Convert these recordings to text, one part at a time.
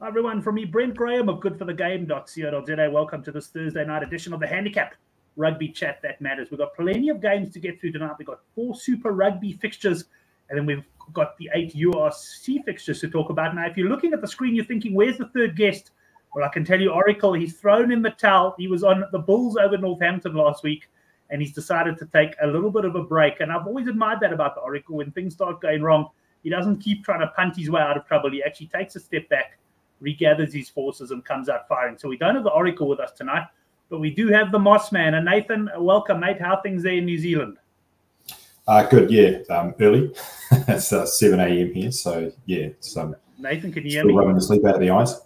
Hi everyone, from me, Brent Graham of goodforthegame.co.za. Welcome to this Thursday night edition of the Handicap Rugby Chat That Matters. We've got plenty of games to get through tonight. We've got four Super Rugby fixtures, and then we've got the eight URC fixtures to talk about. Now, if you're looking at the screen, you're thinking, where's the third guest? Well, I can tell you, Oracle, he's thrown in the towel. He was on the Bulls over Northampton last week, and he's decided to take a little bit of a break. And I've always admired that about the Oracle. When things start going wrong, he doesn't keep trying to punt his way out of trouble. He actually takes a step back regathers his forces and comes out firing. So we don't have the Oracle with us tonight, but we do have the Moss Man. And Nathan, welcome, mate. How things there in New Zealand? Uh, good, yeah. Um, early. it's uh, 7 a.m. here. So, yeah. It's, um, Nathan, can you hear me? rubbing the sleep out of the eyes.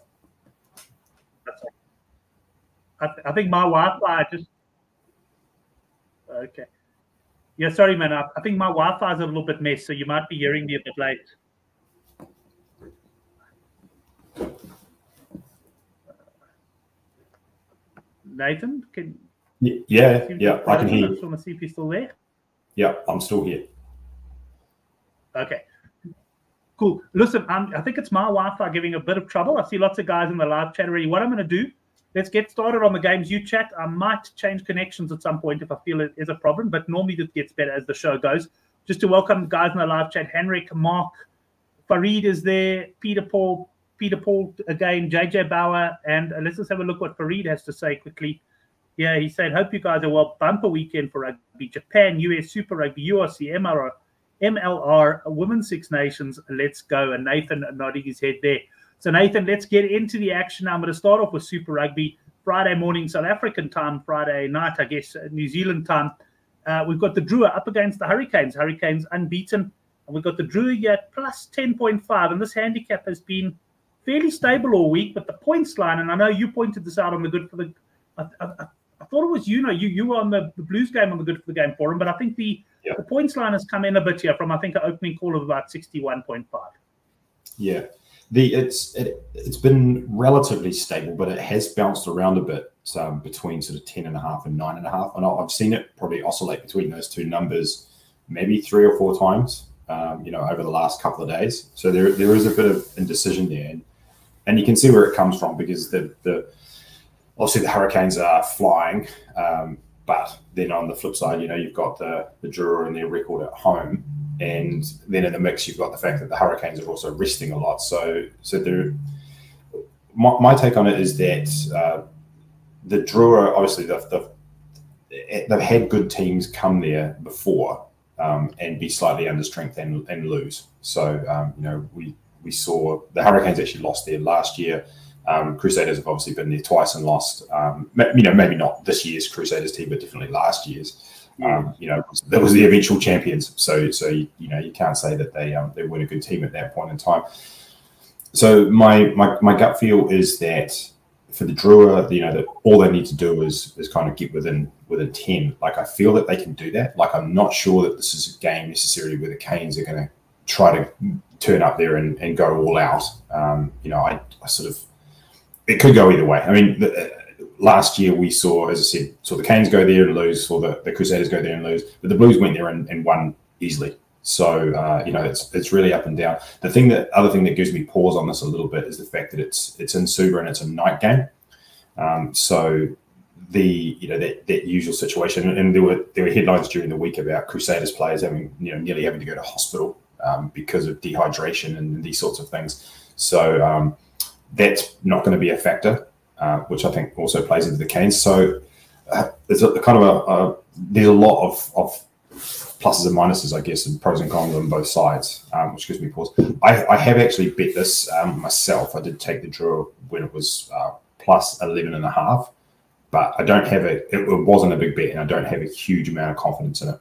I, th- I think my Wi Fi just. Okay. Yeah, sorry, man. I, I think my Wi Fi is a little bit messed, so you might be hearing me a bit late. Nathan, can yeah, yeah, I can hear. I just want to see if you're still there. Yeah, I'm still here. Okay, cool. Listen, um, I think it's my Wi-Fi giving a bit of trouble. I see lots of guys in the live chat already. What I'm going to do, let's get started on the games you chat. I might change connections at some point if I feel it is a problem, but normally it gets better as the show goes. Just to welcome guys in the live chat: Henrik, Mark, Farid is there, Peter Paul, Peter Paul again, JJ Bauer, and uh, let's just have a look what Farid has to say quickly. Yeah, he said, Hope you guys are well. Bumper weekend for rugby. Japan, US Super Rugby, URC, MLR, Women's Six Nations. Let's go. And Nathan nodding his head there. So, Nathan, let's get into the action. I'm going to start off with Super Rugby. Friday morning, South African time, Friday night, I guess, uh, New Zealand time. Uh, we've got the Drua up against the Hurricanes. Hurricanes unbeaten. And we've got the Drua here plus 10.5. And this handicap has been fairly stable all week, but the points line, and I know you pointed this out on the good for the. I, I, I thought it was you know you you were on the, the Blues game on the good for the game forum, but I think the yep. the points line has come in a bit here from I think an opening call of about sixty one point five. Yeah, the it's it, it's been relatively stable, but it has bounced around a bit um, between sort of ten and a half and nine and a half, and I've seen it probably oscillate between those two numbers maybe three or four times. Um, you know, over the last couple of days, so there there is a bit of indecision there. And and you can see where it comes from because the the obviously the Hurricanes are flying, um, but then on the flip side, you know you've got the the Drua and their record at home, and then in the mix you've got the fact that the Hurricanes are also resting a lot. So so there, my, my take on it is that uh, the Drua obviously they've, they've, they've had good teams come there before um, and be slightly under strength and, and lose. So um, you know we we saw the Hurricanes actually lost there last year. Um, Crusaders have obviously been there twice and lost. Um, you know, maybe not this year's Crusaders team, but definitely last year's. Um, you know, that was the eventual champions. So, so you, you know, you can't say that they um, they weren't a good team at that point in time. So, my my, my gut feel is that for the Drua, you know, that all they need to do is is kind of get within within ten. Like, I feel that they can do that. Like, I'm not sure that this is a game necessarily where the Canes are going to try to turn up there and, and go all out. Um, you know, I, I, sort of it could go either way. I mean, the, uh, last year we saw, as I said, saw the Canes go there and lose, saw the, the Crusaders go there and lose, but the Blues went there and, and won easily. So uh, you know, it's it's really up and down. The thing that other thing that gives me pause on this a little bit is the fact that it's it's in Suva and it's a night game. Um, so the you know that, that usual situation, and there were there were headlines during the week about Crusaders players having you know nearly having to go to hospital um, because of dehydration and these sorts of things. So um, that's not going to be a factor, uh, which I think also plays into the Canes. So uh, there's a, kind of a, a, there's a lot of, of pluses and minuses, I guess, and pros and cons on both sides, um, which gives me pause. I, I, have actually bet this um, myself. I did take the Drua when it was uh, plus 11 and a half, but I don't have it. It wasn't a big bet, and I don't have a huge amount of confidence in it.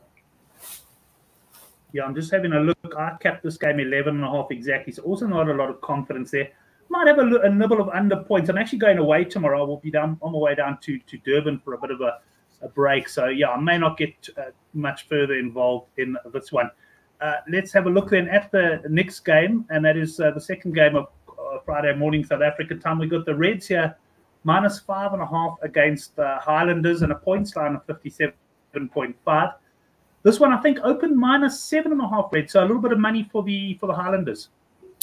Yeah, I'm just having a look. I capped this game 11 and a half exactly. So also not a lot of confidence there. Might have a, a nibble of under points. I'm actually going away tomorrow. I will be down on my way down to, to Durban for a bit of a, a break. So yeah, I may not get uh, much further involved in this one. Uh, let's have a look then at the next game, and that is uh, the second game of uh, Friday morning South African time. We got the Reds here, minus five and a half against the Highlanders, and a points line of 57.5. This one, I think, opened minus seven and a half red, so a little bit of money for the for the Highlanders.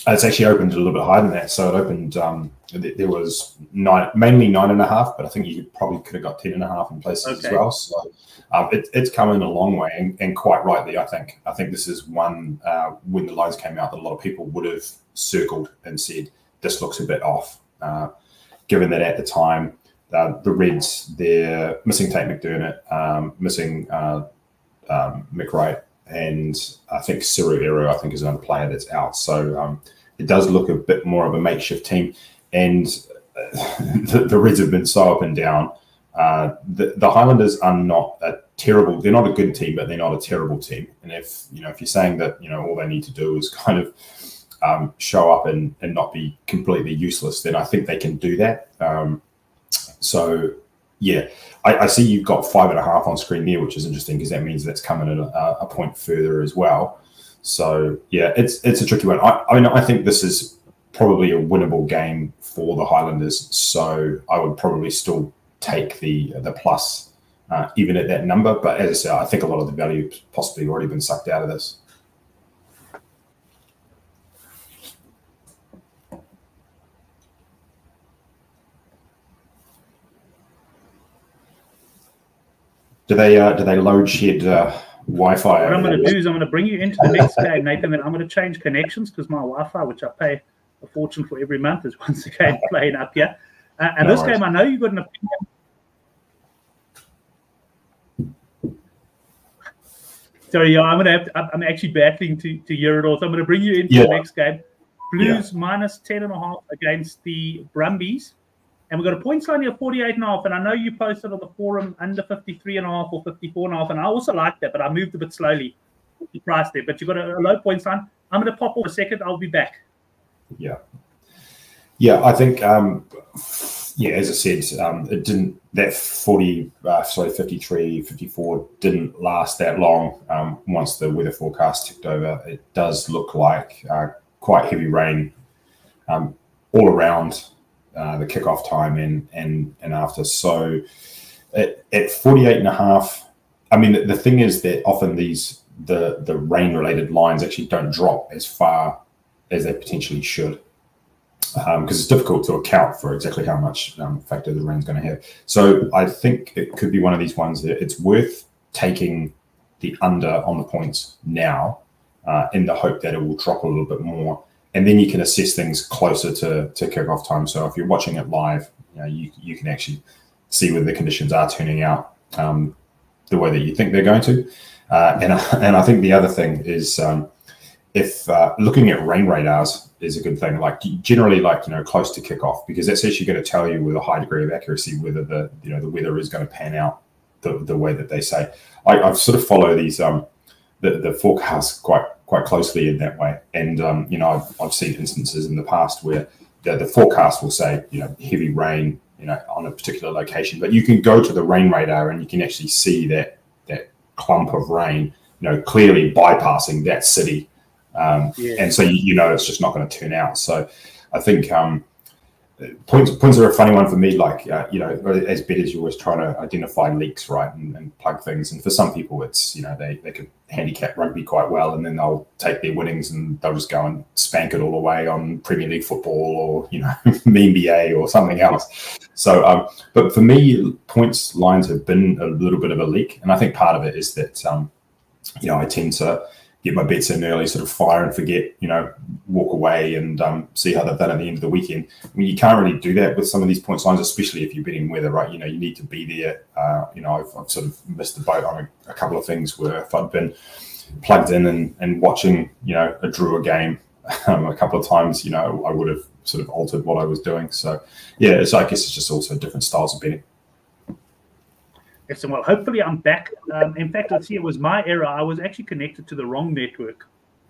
it's actually opened a little bit higher than that. So it opened. Um, there was nine, mainly nine and a half, but I think you probably could have got ten and a half in places okay. as well. So um, it, it's coming a long way, and, and, quite rightly, I think. I think this is one uh, when the lines came out that a lot of people would have circled and said this looks a bit off, uh, given that at the time uh, the Reds they're missing Tate McDermott, um, missing uh, um, and I think Ero, I think, is another player that's out. So um, it does look a bit more of a makeshift team. And the, the Reds have been so up and down. Uh, the, the Highlanders are not a terrible. They're not a good team, but they're not a terrible team. And if you know, if you're saying that you know all they need to do is kind of um, show up and, and not be completely useless, then I think they can do that. Um, so yeah, I, I, see you've got five and a half on screen there, which is interesting because that means that's coming at a, a, point further as well. So yeah, it's it's a tricky one. I, I mean, I think this is probably a winnable game for the Highlanders. So I would probably still take the the plus, uh, even at that number. But as I said, I think a lot of the value possibly already been sucked out of this. Do they uh, do they load shed uh, Wi-Fi? What I'm going to do is I'm going to bring you into the next game, Nathan, and I'm going to change connections because my Wi-Fi, which I pay a fortune for every month, is once again playing up here. Uh, and no this worries. game, I know you've got an opinion. Sorry, yeah, I'm gonna have to, I'm actually battling to, to hear it all. So I'm gonna bring you into yeah. the next game. Blues yeah. minus 10 and a half against the Brumbies. And we've got a points line here of 48 and a half. And I know you posted on the forum under 53 and a half or 54 and a half. And I also like that, but I moved a bit slowly the price there. But you've got a, a low points line. I'm going to pop off a second. I'll be back. Yeah. Yeah, I think, um, yeah, as I said, um, it didn't, that 40, uh, sorry, 53, 54 didn't last that long um, once the weather forecast ticked over. It does look like uh, quite heavy rain um, all around uh, the kickoff time and and and after. So at, at 48 and a half, I mean, the, the thing is that often these the the rain related lines actually don't drop as far as they potentially should because um, it's difficult to account for exactly how much um, factor the rain's going to have. So I think it could be one of these ones that it's worth taking the under on the points now uh, in the hope that it will drop a little bit more and then you can assess things closer to, to kickoff time. So if you're watching it live, you, know, you, you can actually see whether the conditions are turning out um, the way that you think they're going to. Uh, and, and I think the other thing is um, if uh, looking at rain radars is a good thing, like generally like, you know, close to kickoff, because that's actually going to tell you with a high degree of accuracy whether the, you know, the weather is going to pan out the, the way that they say. I, I sort of follow these, um, the, the forecast quite quite closely in that way. And um, you know, I've, I've seen instances in the past where the, the forecast will say you know heavy rain you know on a particular location, but you can go to the rain radar and you can actually see that that clump of rain you know clearly bypassing that city. Um, yeah. And so you, you, know it's just not going to turn out. So I think um, points points are a funny one for me. Like uh, you know, as bettors, you're always trying to identify leaks, right, and, and, plug things. And for some people, it's you know they they can handicap rugby quite well, and then they'll take their winnings and they'll just go and spank it all away on Premier League football or you know NBA or something else. So, um, but for me, points lines have been a little bit of a leak, and I think part of it is that um, you know I tend to get my bets in early, sort of fire and forget, you know, walk away and um, see how they've done at the end of the weekend. I mean, you can't really do that with some of these points lines, especially if you're betting weather, right? You know, you need to be there. Uh, you know, I've, I've, sort of missed the boat on a, a, couple of things where if I'd been plugged in and, and watching, you know, a Drua game um, a couple of times, you know, I would have sort of altered what I was doing. So, yeah, so I guess it's just also different styles of betting. Excellent. Well, hopefully I'm back. Um, in fact, let's see. It was my error. I was actually connected to the wrong network.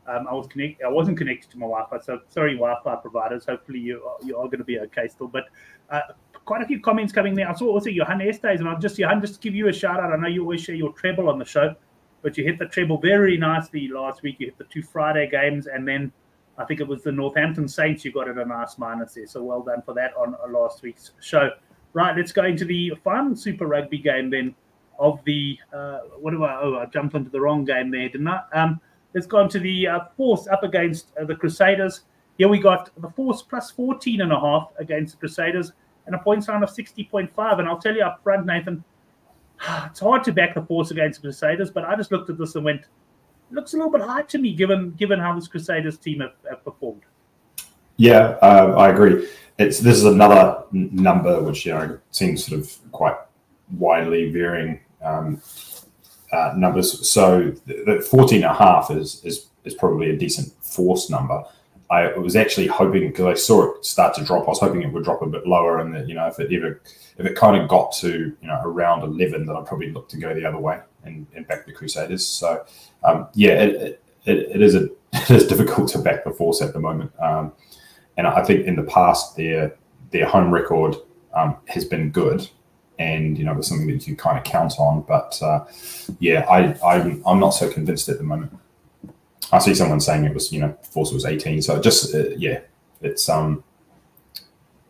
Um, I was connect. I wasn't connected to my Wi-Fi. So sorry, Wi-Fi providers. Hopefully you are, you are going to be okay still. But uh, quite a few comments coming there. I saw also Johan Estes, and I'll just Johan just give you a shout out. I know you always share your treble on the show, but you hit the treble very nicely last week. You hit the two Friday games, and then I think it was the Northampton Saints. You got it a nice minus there. So well done for that on last week's show. Right, let's go into the final Super Rugby game then of the uh, what do I? Oh, I jumped onto the wrong game there, didn't I? Um, let's go into the uh, Force up against uh, the Crusaders. Here we got the Force plus 14 and a half against the Crusaders and a points line of 60.5. And I'll tell you up front, Nathan, it's hard to back the Force against the Crusaders, but I just looked at this and went, looks a little bit high to me given given how this Crusaders team have, have performed. Yeah, uh, I agree. It's this is another number which you know seems sort of quite widely varying um, uh, numbers. So the, the 14 and a half is, is is probably a decent force number. I was actually hoping because I saw it start to drop. I was hoping it would drop a bit lower, and that you know if it ever if it kind of got to you know around eleven, then I'd probably look to go the other way and, and back the Crusaders. So um, yeah, it, it, it is a it is difficult to back the force at the moment, um, and I think in the past their their home record um, has been good, and you know it's something that you can kind of count on. But uh, yeah, I I'm, I'm not so convinced at the moment. I see someone saying it was, you know, Force was 18. So just, uh, yeah, it's, um,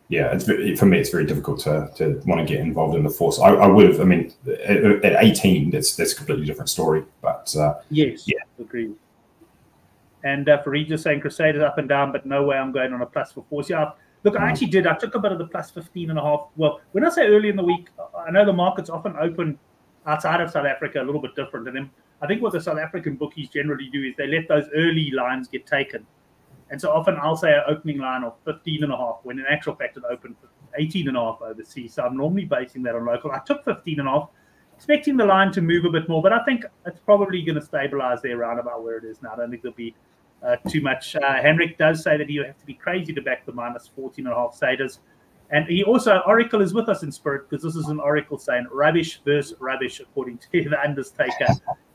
yeah, it's for me, it's very difficult to, to want to get involved in the Force. I, I would have, I mean, at, at 18, that's, that's a completely different story. But, uh, yes, yeah, agree. And uh, Farid just saying Crusaders up and down, but no way I'm going on a plus for Force. Yeah, look, I mm. actually did. I took a bit of the plus 15 and a half. Well, when I say early in the week, I know the market's often open outside of South Africa a little bit different. And then I think what the South African bookies generally do is they let those early lines get taken. And so often I'll say an opening line of 15 and a half when in actual fact it opened 18 and a half overseas. So I'm normally basing that on local. I took 15 and a half, expecting the line to move a bit more, but I think it's probably going to stabilize there around about where it is now. I don't think there'll be uh, too much. Uh, Henrik does say that you have to be crazy to back the minus 14 and a half Saders. And he also, Oracle is with us in spirit because this is an Oracle saying rubbish versus rubbish, according to the Undertaker.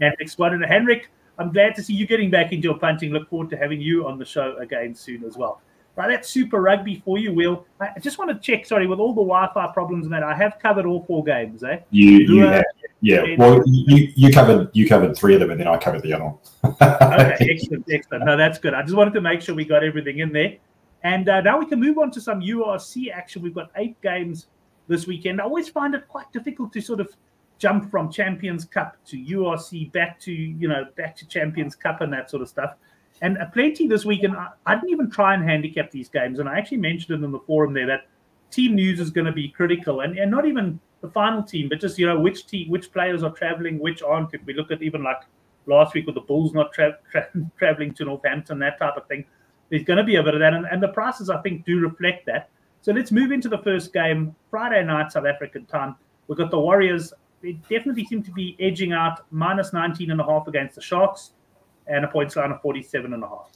and exploded. Henrik, I'm glad to see you getting back into your punting. Look forward to having you on the show again soon as well. Right, that's Super Rugby for you, Will. I just want to check, sorry, with all the Wi-Fi problems and that, I have covered all four games, eh? You, you have, yeah. Well, you, you covered you covered three of them, and then I covered the other one. okay, excellent, excellent. No, that's good. I just wanted to make sure we got everything in there. And uh, now we can move on to some URC action. We've got eight games this weekend. I always find it quite difficult to sort of jump from Champions Cup to URC back to you know back to Champions Cup and that sort of stuff. And uh, plenty this weekend. I, I, didn't even try and handicap these games, and I actually mentioned it in the forum there that team news is going to be critical, and, and not even the final team, but just you know which team, which players are traveling, which aren't. If we look at even like last week with the Bulls not tra- tra- traveling to Northampton, that type of thing there's going to be a bit of that. And, and the prices, I think, do reflect that. So let's move into the first game, Friday night, South African time. We've got the Warriors. They definitely seem to be edging out minus 19 and a half against the Sharks and a points line of 47 and a half.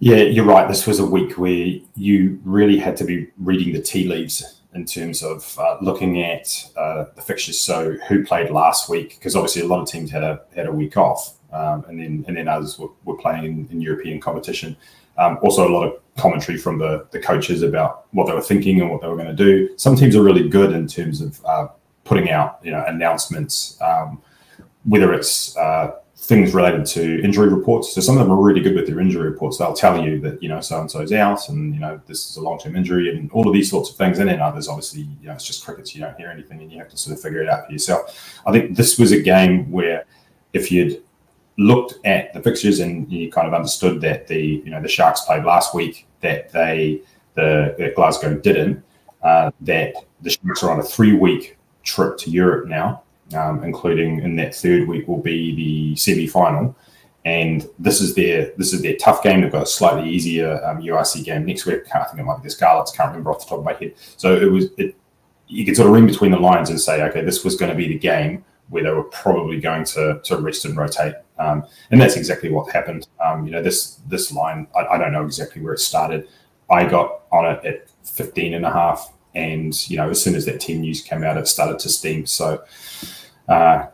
Yeah, you're right. This was a week where you really had to be reading the tea leaves in terms of uh, looking at uh, the fixtures. So who played last week? Because obviously a lot of teams had a had a week off, um, and then and then others were, were playing in, in European competition. Um, also, a lot of commentary from the, the coaches about what they were thinking and what they were going to do. Some teams are really good in terms of uh, putting out you know announcements, um, whether it's uh, things related to injury reports. So some of them are really good with their injury reports. They'll tell you that you know so and so's out, and you know this is a long term injury, and all of these sorts of things. And then others, obviously, you know, it's just crickets. You don't hear anything, and you have to sort of figure it out for yourself. I think this was a game where if you'd looked at the fixtures and you kind of understood that the you know the Sharks played last week, that they the that Glasgow didn't, uh, that the Sharks are on a three week trip to Europe now, um, including in that third week will be the semi final. And this is their this is their tough game. They've got a slightly easier um, game next week. I think it might be the Scarlets. Can't remember off the top of my head. So it was it, you can sort of read between the lines and say, okay, this was going to be the game where they were probably going to to rest and rotate um, and that's exactly what happened. Um, you know, this this line, I, I, don't know exactly where it started. I got on it at 15 and a half. And, you know, as soon as that team news came out, it started to steam. So, uh,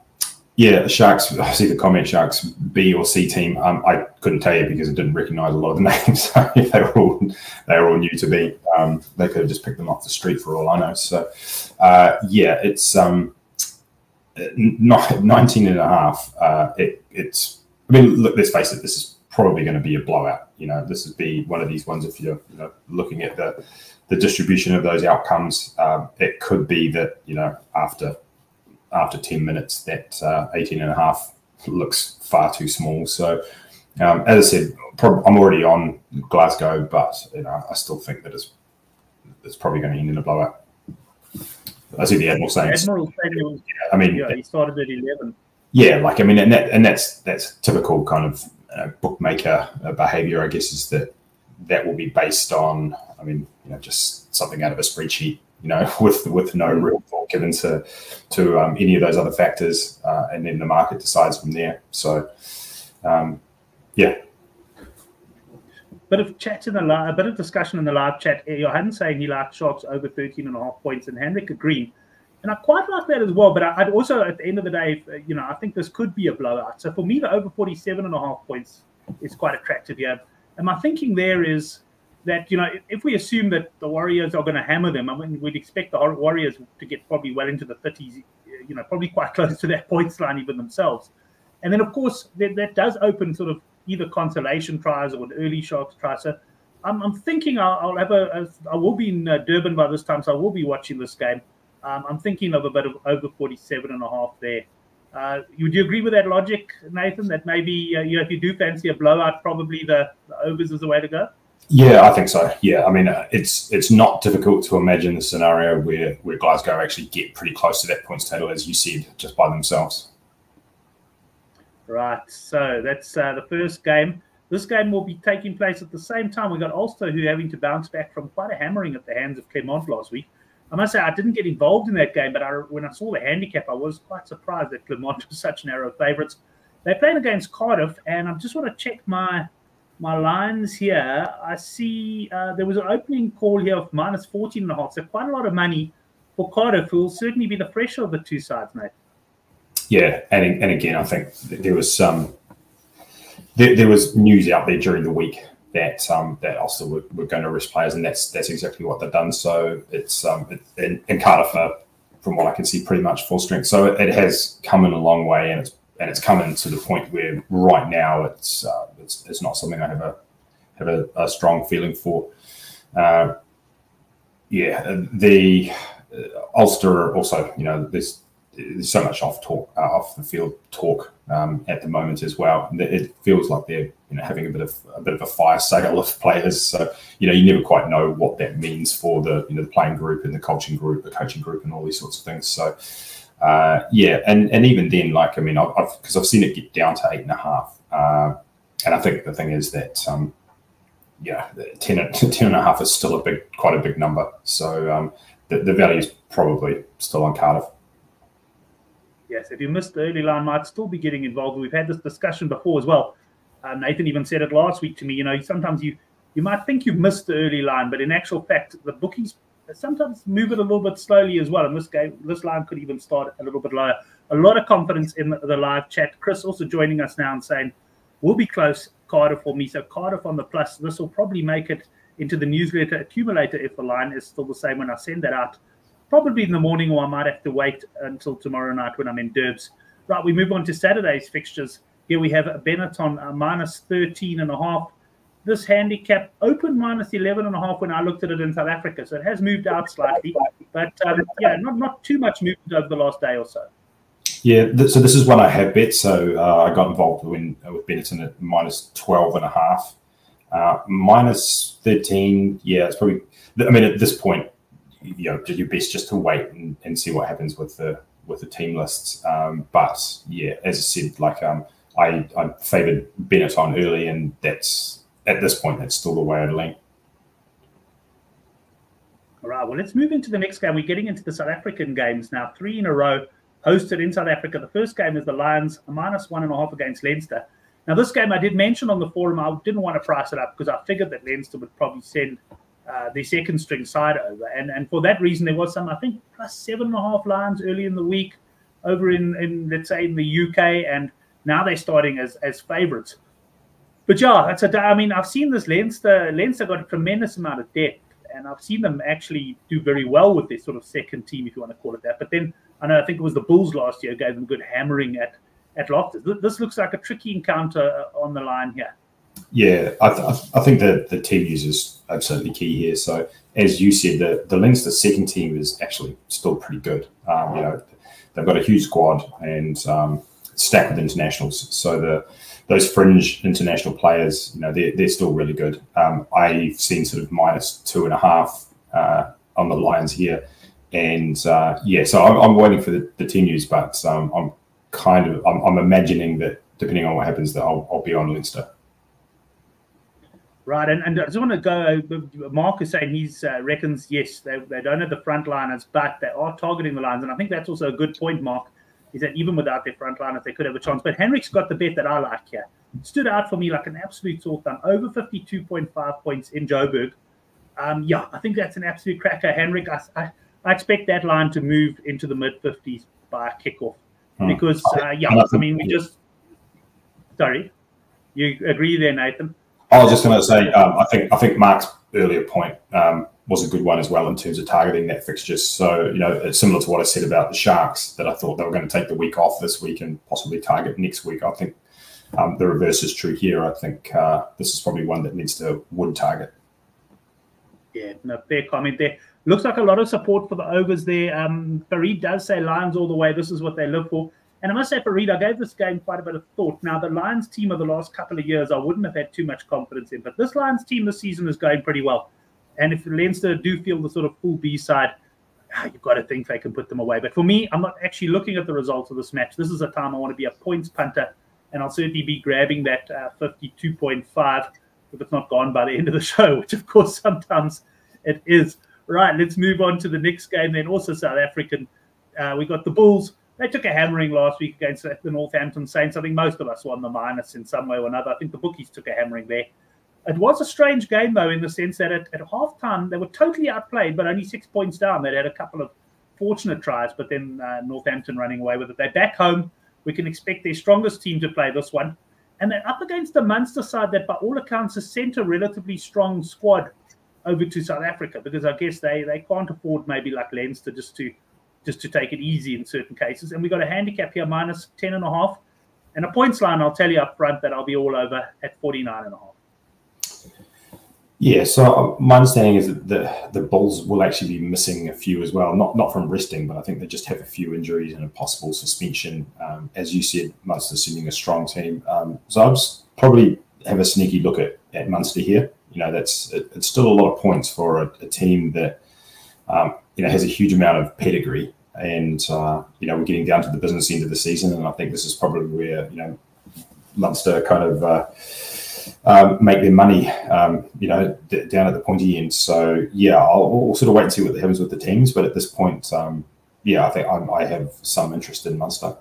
yeah, Sharks, I see the comment Sharks B or C team. Um, I couldn't tell you because I didn't recognize a lot of the names. So they were all they were all new to me. Um, they could have just picked them off the street for all I know. So uh, yeah, it's um, not 19 and a half, uh, it, it's, I mean, look, let's face it, this is probably going to be a blowout. You know, this would be one of these ones if you're you know, looking at the, the distribution of those outcomes. Um, it could be that, you know, after after 10 minutes, that uh, 18 and a half looks far too small. So, Um, as I said, I'm already on Glasgow, but you know, I still think that it's it's probably going to end in a blowout. I see the Admiral saying. Admiral saying was, I mean, yeah, he started at eleven. Yeah, like I mean, and that, and that's that's typical kind of uh, bookmaker uh, behavior. I guess is that that will be based on. I mean, you know, just something out of a spreadsheet. You know, with with no mm. real thought given to to um, any of those other factors, uh, and then the market decides from there. So, um, yeah, bit of chat in the live, a bit of discussion in the live chat. Johan saying he liked Sharks over 13 and a half points, and Henrik agreeing. And I quite like that as well. But I'd also, at the end of the day, you know, I think this could be a blowout. So for me, the over 47 and a half points is quite attractive here. And my thinking there is that, you know, if we assume that the Warriors are going to hammer them, I mean, we'd expect the Warriors to get probably well into the 30s, you know, probably quite close to that points line even themselves. And then, of course, that, that does open sort of either consolation tries or an early Sharks try. So I'm, I'm thinking I'll, I'll, have a, a I will be in uh, Durban by this time, so I will be watching this game. Um, I'm thinking of a bit of over 47 and a half there. Uh, would you agree with that logic, Nathan? That maybe uh, you know if you do fancy a blowout, probably the, the, overs is the way to go. Yeah, I think so. Yeah, I mean uh, it's it's not difficult to imagine the scenario where where Glasgow actually get pretty close to that points total, as you said, just by themselves. Right. So that's uh, the first game. This game will be taking place at the same time. We got Ulster who are having to bounce back from quite a hammering at the hands of Clermont last week. I must say I didn't get involved in that game, but I, when I saw the handicap, I was quite surprised that Clermont was such narrow favourites. They're playing against Cardiff, and I just want to check my my lines here. I see uh, there was an opening call here of minus 14 and a half, so quite a lot of money for Cardiff, who will certainly be the fresher of the two sides, mate yeah, and and again, I think there was some there, there was news out there during the week that um, that Ulster were, were, going to risk players, and that's that's exactly what they've done. So it's um, it, in, in Cardiff, uh, from what I can see, pretty much full strength. So it, it, has come in a long way, and it's and it's coming to the point where right now it's uh, it's, it's not something I have a have a, a strong feeling for. Uh, yeah, the uh, Ulster also, you know, there's there's so much off talk, uh, off the field talk um, at the moment as well. It feels like they're you know having a bit of a bit of a fire sale of players. So you know you never quite know what that means for the you know the playing group and the coaching group, the coaching group, and all these sorts of things. So uh, yeah, and and even then, like I mean, I've because I've, I've, seen it get down to eight and a half, uh, and I think the thing is that. Um, yeah, 10, 10 and a half is still a big, quite a big number. So um, the, the value is probably still on Cardiff. Yes, if you missed the early line, might still be getting involved. We've had this discussion before as well. Uh, Nathan even said it last week to me. You know, sometimes you you might think you've missed the early line, but in actual fact, the bookies sometimes move it a little bit slowly as well. And this game, this line could even start a little bit lower. A lot of confidence in the, live chat. Chris also joining us now and saying we'll be close. Cardiff for me. So Cardiff on the plus. This will probably make it into the newsletter accumulator if the line is still the same when I send that out probably in the morning, or I might have to wait until tomorrow night when I'm in Derbs. Right, we move on to Saturday's fixtures. Here we have Benetton uh, minus 13 and a half. This handicap opened minus 11 and a half when I looked at it in South Africa. So it has moved out slightly, but um, yeah, not, not too much movement over the last day or so. Yeah, th- so this is one I have bet. So uh, I got involved when, uh, with Benetton at minus 12 and a half. Uh, minus 13, yeah, it's probably, I mean, at this point, you know, do your best just to wait and, and see what happens with the with the team lists. Um, but yeah, as I said, like um, I I favoured Benetton early, and that's at this point that's still the way I'd lean. All right. Well, let's move into the next game. We're getting into the South African games now. Three in a row hosted in South Africa. The first game is the Lions minus one and a half against Leinster. Now, this game I did mention on the forum. I didn't want to price it up because I figured that Leinster would probably send uh, the second string side over. And and for that reason, there was some, I think, plus seven and a half Lions early in the week over in, in let's say, in the UK. And now they're starting as, as favourites. But yeah, that's a. I mean, I've seen this Leinster. Leinster got a tremendous amount of depth, and I've seen them actually do very well with this sort of second team, if you want to call it that. But then I know I think it was the Bulls last year gave them good hammering at at Loftus. This looks like a tricky encounter uh, on the line here. Yeah, I, th- I think that the team use is absolutely key here. So, as you said, the, the Leinster second team is actually still pretty good. Um, you know, they've got a huge squad, and um, stacked with internationals. So the those fringe international players, you know, they're, they're still really good. Um, I've seen sort of minus two and a half uh, on the Lions here. And uh, yeah, so I'm, I'm, waiting for the, the team news, but um, I'm kind of I'm, I'm, imagining that depending on what happens, that I'll, I'll be on Leinster. Right, and, and I just want to go. Mark is saying he uh, reckons yes, they, they don't have the frontliners, but they are targeting the Lions, and I think that's also a good point, Mark. Is that even without their frontliners, they could have a chance. But Henrik's got the bet that I like here. Stood out for me like an absolute sore thumb. Over fifty-two point five points in Joburg. Um, yeah, I think that's an absolute cracker. Henrik, I, I, I expect that line to move into the mid fifties by kickoff hmm. because uh, yeah, I mean we just. Sorry, you agree there, Nathan? I was just going to say, um, I think I think Mark's earlier point um, was a good one as well in terms of targeting that fixtures. So you know, it's similar to what I said about the Sharks that I thought they were going to take the week off this week and possibly target next week. I think um, the reverse is true here. I think uh, this is probably one that needs to would target. Yeah, no, fair comment there. Looks like a lot of support for the overs there. Um, Farid does say Lions all the way. This is what they live for. And I must say, Farid, I gave this game quite a bit of thought. Now, the Lions team of the last couple of years, I wouldn't have had too much confidence in, but this Lions team this season is going pretty well. And if Leinster do feel the sort of full B side, ah, you've got to think they can put them away. But for me, I'm not actually looking at the results of this match. This is a time I want to be a points punter, and I'll certainly be grabbing that uh, 52.5 if it's not gone by the end of the show, which of course sometimes it is. Right, let's move on to the next game then. Also South African. Uh, we got the Bulls they took a hammering last week against the Northampton Saints. I think most of us won the minus in some way or another. I think the bookies took a hammering there. It was a strange game, though, in the sense that at, at halftime they were totally outplayed, but only six points down. They'd had a couple of fortunate tries, but then uh, Northampton running away with it. They're back home. We can expect their strongest team to play this one. And they're up against the Munster side that, by all accounts, has sent a relatively strong squad over to South Africa because I guess they, they can't afford maybe like Leinster just to just to take it easy in certain cases. And we got a handicap here minus 10 and a half. And a points line, I'll tell you up front that I'll be all over at 49 and a half. Yeah, so my understanding is that the, the Bulls will actually be missing a few as well, not not from resting, but I think they just have a few injuries and a possible suspension. Um, as you said, Munster assuming a strong team. Um, so I'll probably have a sneaky look at, at Munster here. You know, that's it, it's still a lot of points for a, a team that um, you know has a huge amount of pedigree and uh, you know we're getting down to the business end of the season, and I think this is probably where you know Munster kind of uh, um, make their money, um, you know, d- down at the pointy end. So yeah, I'll, I'll, sort of wait and see what happens with the teams, but at this point, um, yeah, I think I'm, i have some interest in Munster.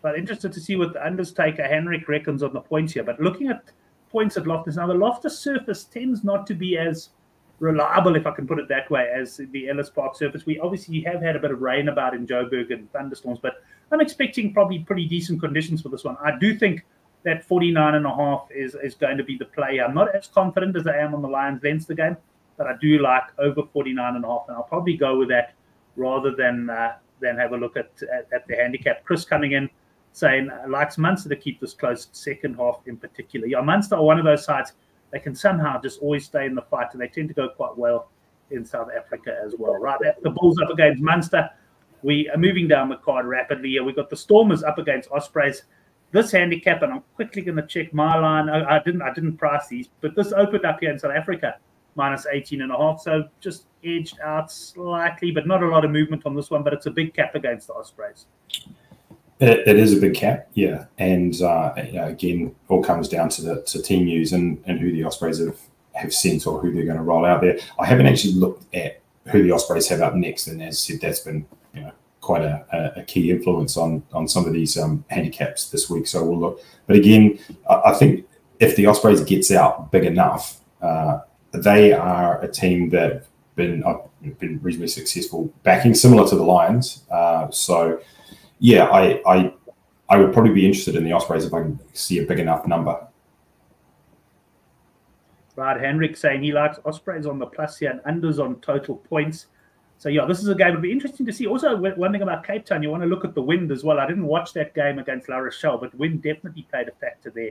But interested to see what the undertaker Henrik reckons on the points here. But looking at points at Loftus now, the Loftus surface tends not to be as reliable, if I can put it that way, as the Ellis Park surface. We obviously have had a bit of rain about in Joburg and thunderstorms, but I'm expecting probably pretty decent conditions for this one. I do think that 49 and a half is, is going to be the play. I'm not as confident as I am on the Lions Leinster game, but I do like over 49 and a half, and I'll probably go with that rather than uh, than have a look at, at, at the handicap. Chris coming in saying likes Munster to keep this close second half in particular. Yeah, Munster are one of those sides – they can somehow just always stay in the fight, and they tend to go quite well in South Africa as well. Right, the Bulls up against Munster. We are moving down the card rapidly. We've got the Stormers up against Ospreys. This handicap, and I'm quickly going to check my line. I, I didn't, I didn't price these, but this opened up here in South Africa minus 18 and a half. So just edged out slightly, but not a lot of movement on this one. But it's a big cap against the Ospreys. It, it is a big cap, yeah, and uh, you know, again, all comes down to the to team news and, and who the Ospreys have have sent or who they're going to roll out there. I haven't actually looked at who the Ospreys have up next, and as I said, that's been you know quite a, a key influence on on some of these um, handicaps this week. So we'll look. But again, I, think if the Ospreys gets out big enough, uh, they are a team that have been uh, been reasonably successful backing, similar to the Lions. Uh, so yeah, I, I I would probably be interested in the Ospreys if I can see a big enough number. Right, Henrik saying he likes Ospreys on the plus here and unders on total points. So yeah, this is a game. It'll be interesting to see. Also, one thing about Cape Town, you want to look at the wind as well. I didn't watch that game against La Rochelle, but wind definitely played a factor there.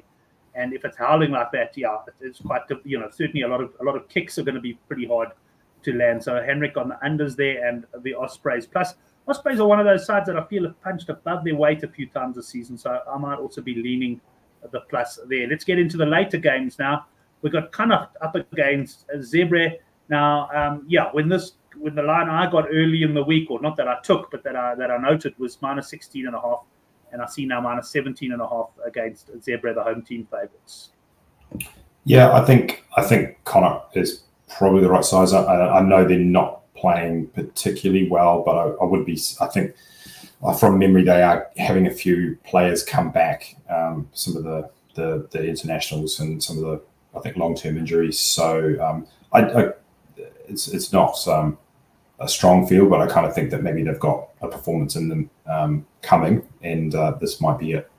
And if it's howling like that, yeah, it's quite you know certainly a lot of a lot of kicks are going to be pretty hard to land. So Henrik on the unders there and the Ospreys plus Ospreys are one of those sides that I feel have punched above their weight a few times this season, so I might also be leaning the plus there. Let's get into the later games now. We've got Connacht up against Zebre. Now, um, yeah, when this when the line I got early in the week, or not that I took, but that I that I noted was minus 16 and a half, and I see now minus 17 and a half against Zebre, the home team favourites. Yeah, I think I think Connacht is probably the right size. I, I know they're not playing particularly well, but I, I would be. I think uh, from memory they are having a few players come back. Um, some of the, the, the internationals and some of the I think long term injuries. So um, I, I, it's it's not um, a strong field, but I kind of think that maybe they've got a performance in them um, coming, and uh, this might be it.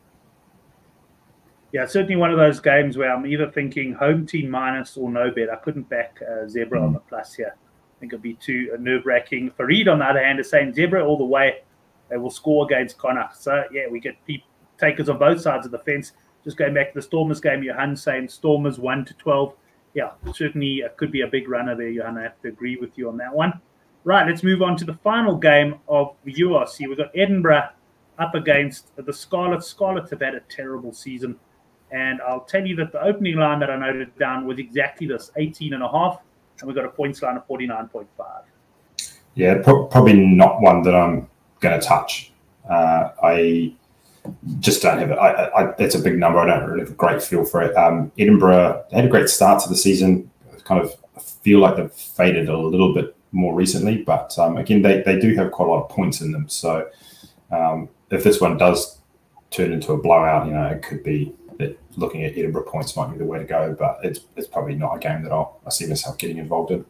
Yeah, certainly one of those games where I'm either thinking home team minus or no bet. I couldn't back uh, Zebre mm. on the plus here. I think it'd be too nerve wracking. Farid, on the other hand, is saying Zebre all the way. They will score against Connacht. So, yeah, we get people, takers on both sides of the fence. Just going back to the Stormers game, Johan saying Stormers 1 to 12. Yeah, certainly uh, could be a big runner there, Johan. I have to agree with you on that one. Right, let's move on to the final game of the URC. We've got Edinburgh up against the Scarlets. Scarlets have had a terrible season. And I'll tell you that the opening line that I noted down was exactly this 18 and a half. And we've got a points line of 49.5. Yeah, pro- probably not one that I'm going to touch. Uh, I just don't have it. I, I, it's a big number. I don't really have a great feel for it. Um, Edinburgh had a great start to the season. Kind of feel like they've faded a little bit more recently, but um, again, they, they do have quite a lot of points in them. So um, if this one does turn into a blowout, you know, it could be that looking at Edinburgh points might be the way to go. But it's it's probably not a game that I'll I see myself getting involved in.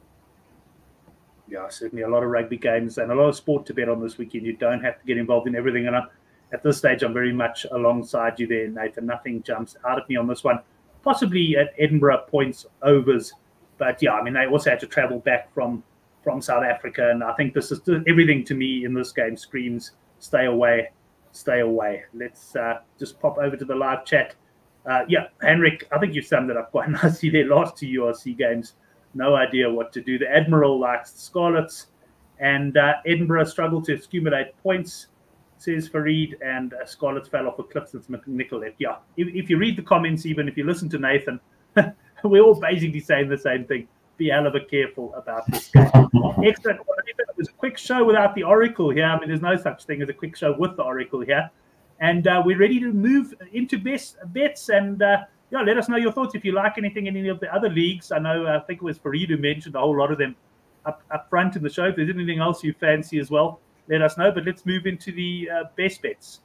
Yeah, certainly a lot of rugby games and a lot of sport to bet on this weekend. You don't have to get involved in everything, and I'm at this stage, I'm very much alongside you there, Nathan. Nothing jumps out at me on this one. Possibly at Edinburgh points overs, but yeah, I mean they also had to travel back from from South Africa, and I think this is everything to me in this game screams stay away, stay away. Let's uh, just pop over to the live chat. Uh, yeah, Henrik, I think you summed it up quite nicely there. Last two URC games, no idea what to do. The Admiral likes the Scarlets, and uh, Edinburgh struggled to accumulate points says Farid, and uh, Scarlett fell off a cliff since McNicholl Yeah, if, if, you read the comments, even if you listen to Nathan, we're all basically saying the same thing. Be hell of a careful about this game. Excellent. Well, it was a quick show without the Oracle here. I mean, there's no such thing as a quick show with the Oracle here. And uh, we're ready to move into best bets. And uh, yeah, let us know your thoughts if you like anything in any of the other leagues. I know, I think it was Farid who mentioned a whole lot of them up, up front in the show. If there's anything else you fancy as well, let us know. But let's move into the uh, best bets.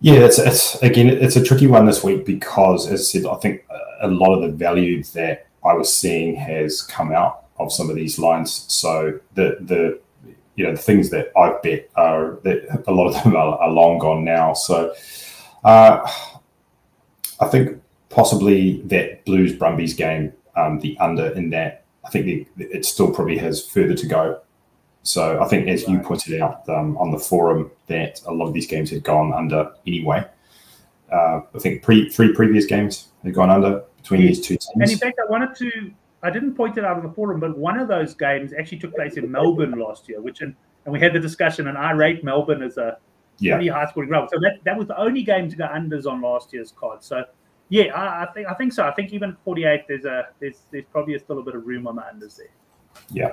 Yeah, it's, it's again, it's a tricky one this week because, as I said, I think a lot of the value that I was seeing has come out of some of these lines. So the the you know the things that I've bet are that a lot of them are, are long gone now. So uh, I think possibly that Blues Brumbies game, um, the under in that, I think the, it still probably has further to go. So I think, as you pointed out um, on the forum, that a lot of these games had gone under anyway. Uh, I think pre three previous games had gone under between these two teams. And in fact, I wanted to, I didn't point it out on the forum, but one of those games actually took place in Melbourne last year, which, and, and we had the discussion, and I rate Melbourne as a yeah. pretty high scoring ground. So that, that was the only game to go unders on last year's card. So yeah, I, I, think I think so. I think even 48, there's a there's there's probably still a bit of room on the unders there. Yeah.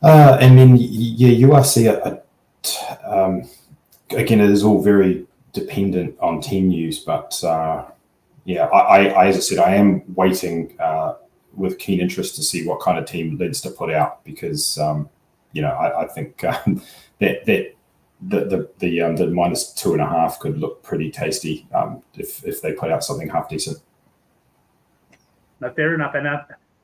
Uh, and then yeah, URC. Uh, um, again, it is all very dependent on team news, but uh, yeah, I, I, as I said, I am waiting uh, with keen interest to see what kind of team Leinster put out because um, you know I, I think um, that that the the the, um, the minus two and a half could look pretty tasty um, if if they put out something half decent. No, fair enough, and uh,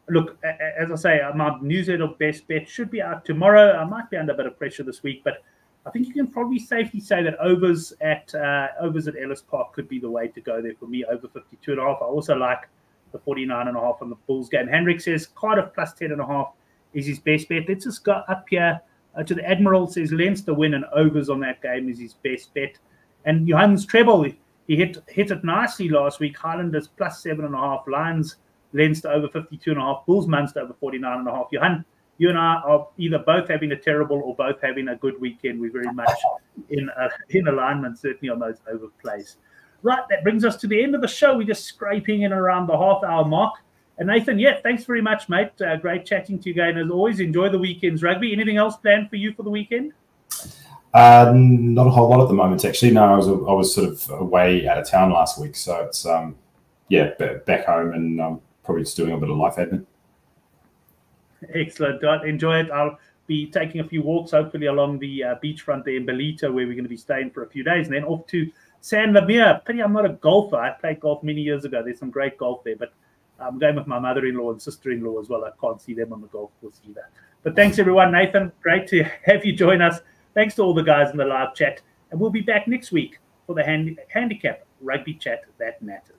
look, as I say, uh, my newsletter of best bet should be out tomorrow. I might be under a bit of pressure this week, but I think you can probably safely say that overs at uh, overs at Ellis Park could be the way to go there for me. Over 52 and a half. I also like the 49 and a half on the Bulls game. Henrik says Cardiff plus 10 and a half is his best bet. Let's just go up here uh, to the Admiral. Says Leinster win and overs on that game is his best bet. And Johan's Treble, he hit hit it nicely last week. Highlanders plus seven and a half. Lions Leinster to over 52 and a half, Bulls Munster over 49 and a half. Johan, you and I are either both having a terrible or both having a good weekend. We're very much in uh, in alignment, certainly on those overplays. Right, that brings us to the end of the show. We're just scraping in around the half hour mark. And Nathan, yeah, thanks very much, mate. Uh, great chatting to you again. As always, enjoy the weekend's rugby. Anything else planned for you for the weekend? Uh, not a whole lot at the moment, actually. No, I was I was sort of away out of town last week, so it's um, yeah, back home and um, probably just doing a bit of life admin. Excellent. Enjoy it. I'll be taking a few walks, hopefully along the uh, beachfront there in Ballito, where we're going to be staying for a few days, and then off to San Lameer. Pity I'm not a golfer. I played golf many years ago. There's some great golf there, but I'm going with my mother-in-law and sister-in-law as well. I can't see them on the golf course either. But thanks everyone, Nathan. Great to have you join us. Thanks to all the guys in the live chat, and we'll be back next week for the hand- handicap rugby chat that matters.